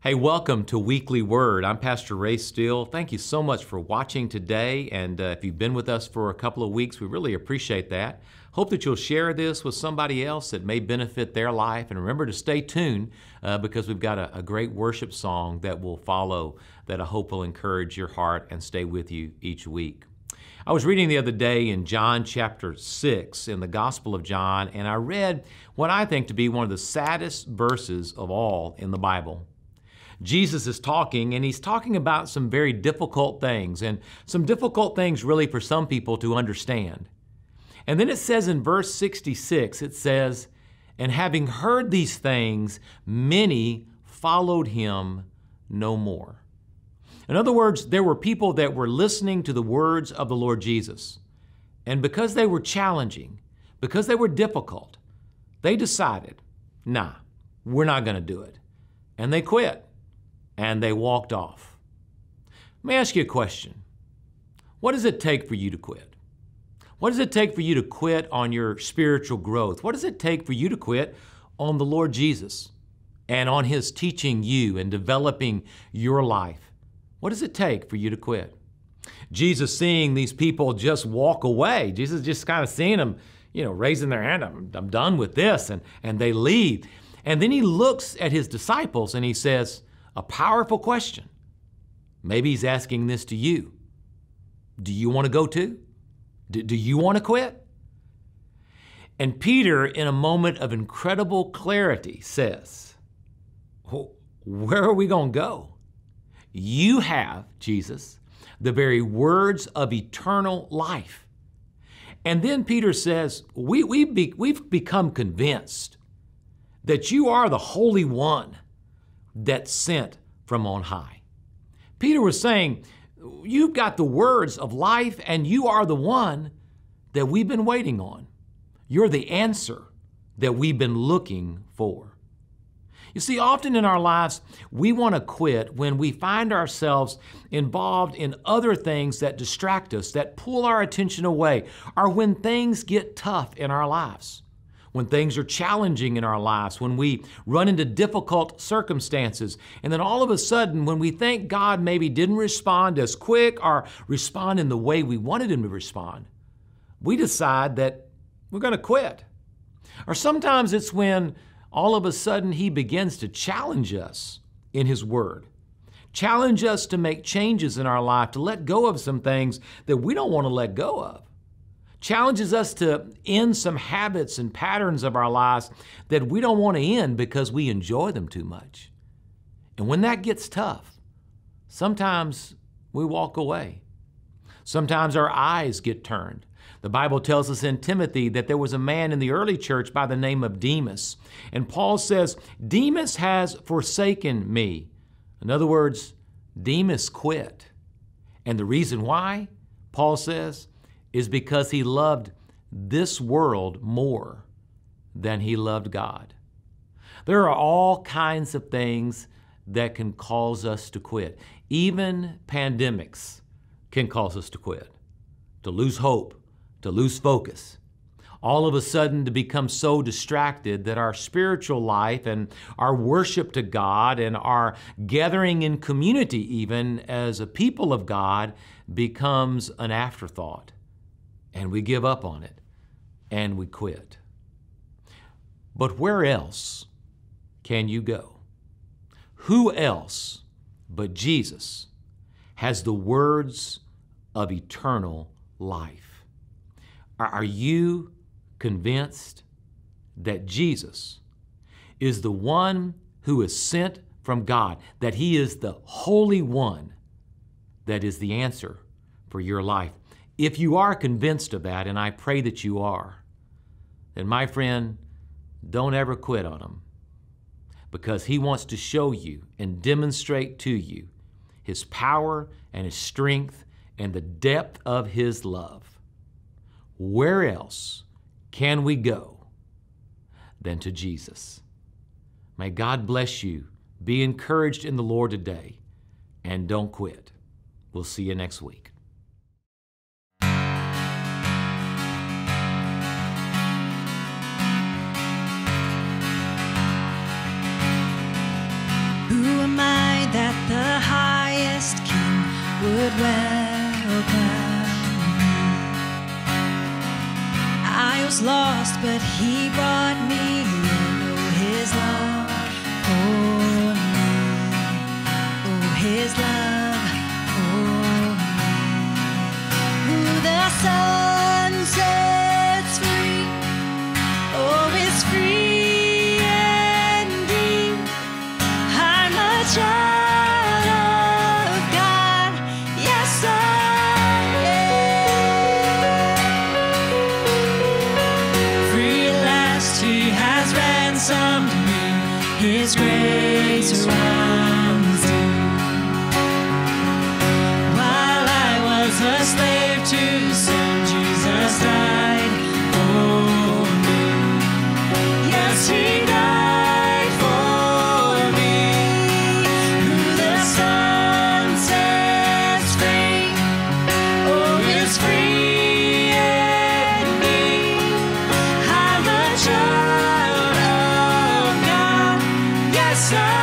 Hey, welcome to Weekly Word. I'm Pastor Ray Steele. Thank you so much for watching today. And uh, if you've been with us for a couple of weeks, we really appreciate that. Hope that you'll share this with somebody else that may benefit their life. And remember to stay tuned uh, because we've got a, a great worship song that will follow that I hope will encourage your heart and stay with you each week. I was reading the other day in John chapter 6 in the Gospel of John, and I read what I think to be one of the saddest verses of all in the Bible. Jesus is talking, and he's talking about some very difficult things, and some difficult things really for some people to understand. And then it says in verse 66, it says, And having heard these things, many followed him no more. In other words, there were people that were listening to the words of the Lord Jesus. And because they were challenging, because they were difficult, they decided, nah, we're not going to do it. And they quit and they walked off. Let me ask you a question. What does it take for you to quit? What does it take for you to quit on your spiritual growth? What does it take for you to quit on the Lord Jesus and on His teaching you and developing your life? What does it take for you to quit? Jesus seeing these people just walk away, Jesus just kind of seeing them, you know, raising their hand, I'm, I'm done with this, and, and they leave. And then he looks at his disciples and he says, a powerful question. Maybe he's asking this to you. Do you want to go too? Do, do you want to quit? And Peter, in a moment of incredible clarity, says, Where are we going to go? You have, Jesus, the very words of eternal life. And then Peter says, we, we be, We've become convinced that you are the Holy One that's sent from on high. Peter was saying, You've got the words of life, and you are the one that we've been waiting on. You're the answer that we've been looking for. You see, often in our lives, we want to quit when we find ourselves involved in other things that distract us, that pull our attention away, or when things get tough in our lives when things are challenging in our lives, when we run into difficult circumstances, and then all of a sudden, when we think God maybe didn't respond as quick or respond in the way we wanted Him to respond, we decide that we're going to quit. Or sometimes it's when all of a sudden He begins to challenge us in His Word. Challenge us to make changes in our life, to let go of some things that we don't want to let go of challenges us to end some habits and patterns of our lives that we don't want to end because we enjoy them too much. And when that gets tough, sometimes we walk away. Sometimes our eyes get turned. The Bible tells us in Timothy that there was a man in the early church by the name of Demas. And Paul says, Demas has forsaken me. In other words, Demas quit. And the reason why, Paul says, is because he loved this world more than he loved God. There are all kinds of things that can cause us to quit. Even pandemics can cause us to quit, to lose hope, to lose focus. All of a sudden, to become so distracted that our spiritual life and our worship to God and our gathering in community, even as a people of God, becomes an afterthought and we give up on it and we quit. But where else can you go? Who else but Jesus has the words of eternal life? Are you convinced that Jesus is the one who is sent from God, that He is the Holy One that is the answer for your life? If you are convinced of that, and I pray that you are, then my friend, don't ever quit on Him because He wants to show you and demonstrate to you His power and His strength and the depth of His love. Where else can we go than to Jesus? May God bless you. Be encouraged in the Lord today and don't quit. We'll see you next week. Who am I that the highest king would welcome me? I was lost, but he brought me in. Oh, his love for me. Oh, his love for me. Who the Son His grace surrounds me. While I was a slave to sin, Jesus died for me. Yes, He. inside